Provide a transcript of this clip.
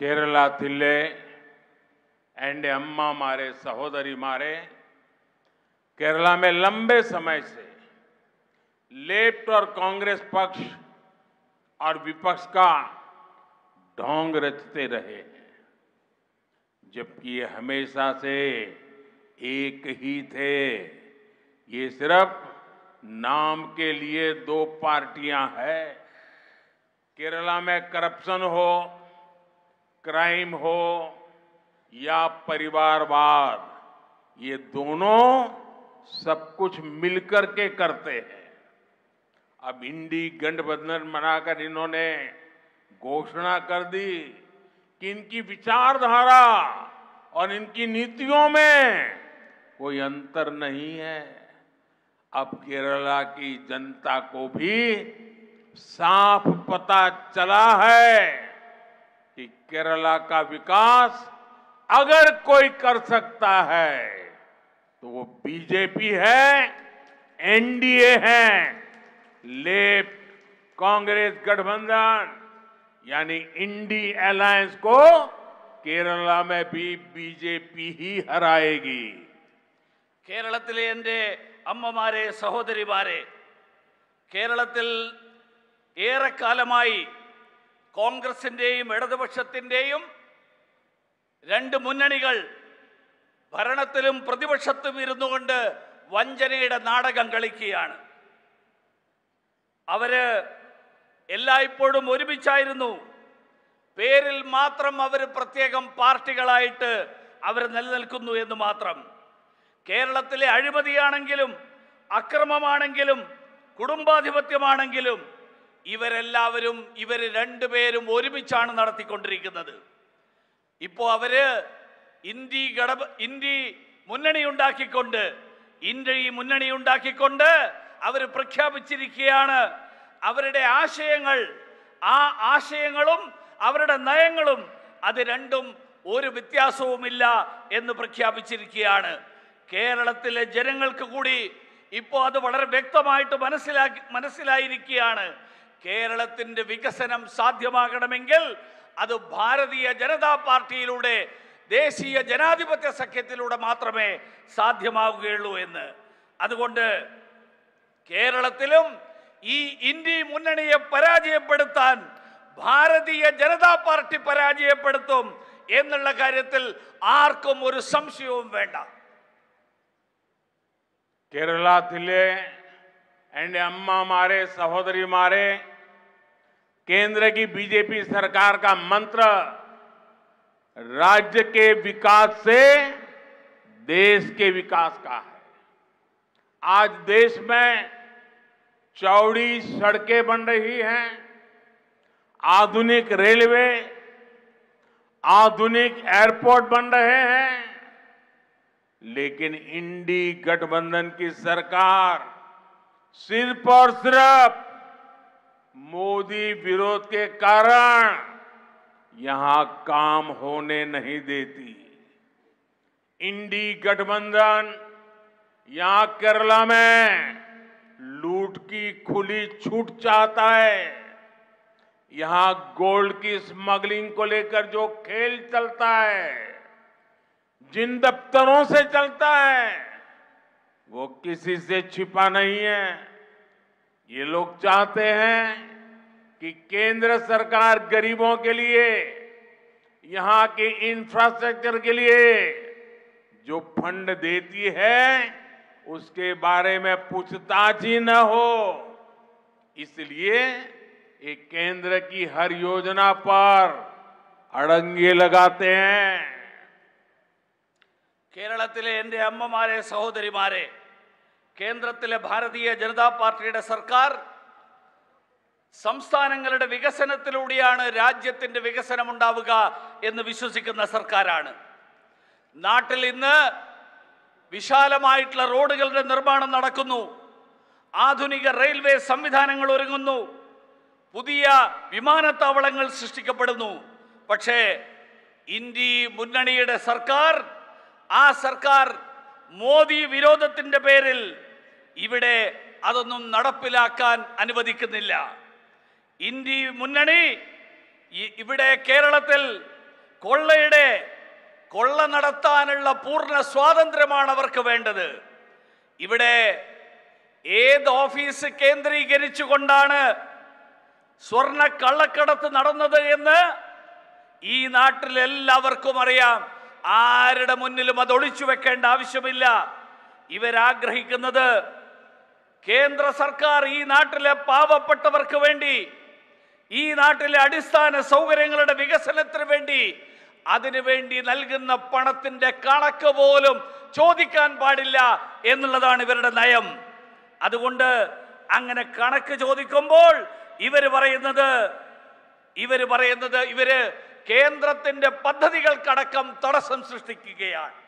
केरला थिले एंड अम्मा मारे, सहोदरी मारे केरला में लंबे समय से लेफ़्ट और कांग्रेस पक्ष और विपक्ष का ढोंग रचते रहे हैं, जबकि ये हमेशा से एक ही थे। ये सिर्फ़ नाम के लिए दो पार्टियाँ हैं। केरला में करप्शन हो क्राइम हो या परिवारवाद, ये दोनों सब कुछ मिलकर के करते हैं। अब इंडी गठबंधन बनाकर इन्होंने घोषणा कर दी कि इनकी विचारधारा और इनकी नीतियों में कोई अंतर नहीं है। अब केरला की जनता को भी साफ़ पता चला है कि केरला का विकास अगर कोई कर सकता है तो वो बीजेपी है एनडीए है लेफ्ट कांग्रेस गठबंधन यानी इंडी अलायंस को केरला में भी बीजेपी ही हराएगी കേരളത്തിലെ എൻ്റെ അമ്മമാരെ സഹോദരിമാരെ കേരളത്തിൽ ഏറെക്കാലമായി കോൺഗ്രസിന്റെയും ഇടതുപക്ഷത്തിന്റെയും രണ്ട് മുന്നണികൾ ഭരണത്തിലും പ്രതിപക്ഷത്തും ഇരുന്നു കൊണ്ട് വഞ്ചനയുടെ നാടകം കളിക്കുകയാണ്. അവർ എല്ലായ്പ്പോഴും ഒരുമിച്ചായിരുന്നു. പേരിൽ മാത്രം അവർ പ്രത്യേകം പാർട്ടികളായിട്ട് അവർ നിലനിൽക്കുന്നു എന്ന് മാത്രം. കേരളത്തിലെ അഴിമതിയാണെങ്കിലും അക്രമമാണെങ്കിലും കുടുംബാധിപത്യമാണെങ്കിലും ഇവരെല്ലാവരും ഇവർ രണ്ടുപേരും ഒരുമിച്ചാണ് നടത്തിക്കൊണ്ടിരിക്കുന്നത്. ഇപ്പോൾ അവർ ഇന്ത്യ ഘടക ഇന്ത്യ മുന്നണി ഉണ്ടാക്കിക്കൊണ്ട് ഇന്ത്യ ഈ മുന്നണി ഉണ്ടാക്കിക്കൊണ്ട് അവർ പ്രഖ്യാപിച്ചിരിക്കുകയാണ്. അവരുടെ ആശയങ്ങൾ ആ ആശയങ്ങളും അവരുടെ നയങ്ങളും അത് രണ്ടും ഒരു വ്യത്യാസവുമില്ല എന്ന് പ്രഖ്യാപിച്ചിരിക്കുകയാണ്. കേരളത്തിലെ ജനങ്ങൾക്ക് കൂടി ഇപ്പോൾ അത് വളരെ വ്യക്തമായിട്ട് മനസ്സിലാക്കി മനസ്സിലായിരിക്കുകയാണ്. കേരളത്തിന്റെ വികസനം സാധ്യമാകണമെങ്കിൽ അത് ഭാരതീയ ജനതാ പാർട്ടിയിലൂടെ ദേശീയ ജനാധിപത്യ സഖ്യത്തിലൂടെ മാത്രമേ സാധ്യമാവുകയുള്ളൂ എന്ന്. അതുകൊണ്ട് കേരളത്തിലും ഈ ഇന്ത്യ മുന്നണിയെ പരാജയപ്പെടുത്താൻ ഭാരതീയ ജനതാ പാർട്ടി പരാജയപ്പെടുത്തും എന്നുള്ള കാര്യത്തിൽ ആർക്കും ഒരു സംശയവും വേണ്ട. കേരളത്തിലെ एंड अम्मा मारे, सहोदरी मारे, केंद्र की बीजेपी सरकार का मंत्र, राज्य के विकास से देश के विकास का है। आज देश में चौड़ी सड़कें बन रही हैं, आधुनिक रेलवे, आधुनिक एयरपोर्ट बन रहे हैं, लेकिन इंडी गठबंधन की सरकार सिर्फ़ और सिर्फ़ मोदी विरोध के कारण यहाँ काम होने नहीं देती। इंडी गठबंधन यहाँ केरला में लूट की खुली छूट चाहता है। यहाँ गोल्ड की स्मगलिंग को लेकर जो खेल चलता है, जिन दफ्तरों से चलता है वो किसी से छिपा नहीं है। ये लोग चाहते हैं कि केंद्र सरकार गरीबों के लिए, यहाँ के इंफ्रास्ट्रक्चर के लिए जो फंड देती है, उसके बारे में पूछताछ ही न हो। इसलिए ये केंद्र की हर योजना पर अड़ंगे लगाते हैं। കേരളത്തിലെ എന്റെ അമ്മമാരെ സഹോദരിമാരെ കേന്ദ്രത്തിലെ ഭാരതീയ ജനതാ പാർട്ടിയുടെ സർക്കാർ സംസ്ഥാനങ്ങളുടെ വികസനത്തിലൂടെയാണ് രാജ്യത്തിന്റെ വികസനം ഉണ്ടാവുക എന്ന് വിശ്വസിക്കുന്ന സർക്കാരാണ്. നാട്ടിൽ ഇന്ന് വിശാലമായിട്ടുള്ള റോഡുകളുടെ നിർമ്മാണം നടക്കുന്നു. ആധുനിക റെയിൽവേ സംവിധാനങ്ങൾ ഒരുങ്ങുന്നു. പുതിയ വിമാനത്താവളങ്ങൾ സൃഷ്ടിക്കപ്പെടുന്നു. പക്ഷേ ഇന്ത്യ മുന്നണിയുടെ സർക്കാർ ആ സർക്കാർ മോദി വിരോധത്തിന്റെ പേരിൽ ഇവിടെ അതൊന്നും നടപ്പിലാക്കാൻ അനുവദിക്കുന്നില്ല. ഇന്ത്യ മുന്നണി ഇവിടെ കേരളത്തിൽ കൊള്ളയുടെ കൊള്ള നടത്താനുള്ള പൂർണ സ്വാതന്ത്ര്യമാണ് അവർക്ക് വേണ്ടത്. ഇവിടെ ഏത് ഓഫീസ് കേന്ദ്രീകരിച്ചു കേന്ദ്രീകരിച്ചുകൊണ്ടാണ് സ്വർണ കള്ളക്കടത്ത് നടന്നത് എന്ന് ഈ നാട്ടിൽ എല്ലാവർക്കും അറിയാം. ആരുടെ മുന്നിലും അത് ഒളിച്ചു വെക്കേണ്ട ആവശ്യമില്ല. ഇവരാഗ്രഹിക്കുന്നത് കേന്ദ്ര സർക്കാർ ഈ നാട്ടിലെ പാവപ്പെട്ടവർക്ക് വേണ്ടി ഈ നാട്ടിലെ അടിസ്ഥാന സൗകര്യങ്ങളുടെ വികസനത്തിന് വേണ്ടി അതിനുവേണ്ടി നൽകുന്ന പണത്തിന്റെ കണക്ക് പോലും ചോദിക്കാൻ പാടില്ല എന്നുള്ളതാണ് ഇവരുടെ നയം. അതുകൊണ്ട് അങ്ങനെ കണക്ക് ചോദിക്കുമ്പോൾ ഇവർ പറയുന്നത് ഇവർ പറയുന്നത് ഇവർ കേന്ദ്രത്തിന്റെ പദ്ധതികൾക്കടക്കം തടസ്സം സൃഷ്ടിക്കുകയാണ്.